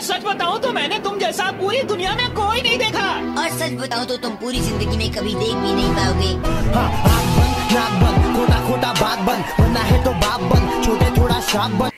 मैं सच बताऊँ तो मैंने तुम जैसा पूरी दुनिया में कोई नहीं देखा। और सच बताऊँ तो तुम पूरी ज़िंदगी में कभी देख भी नहीं पाओगे। हाँ, हाँ बंद बंद खोटा खोटा बात बंद बनना है तो बाप बंद छोटे थोड़ा शाप बंद।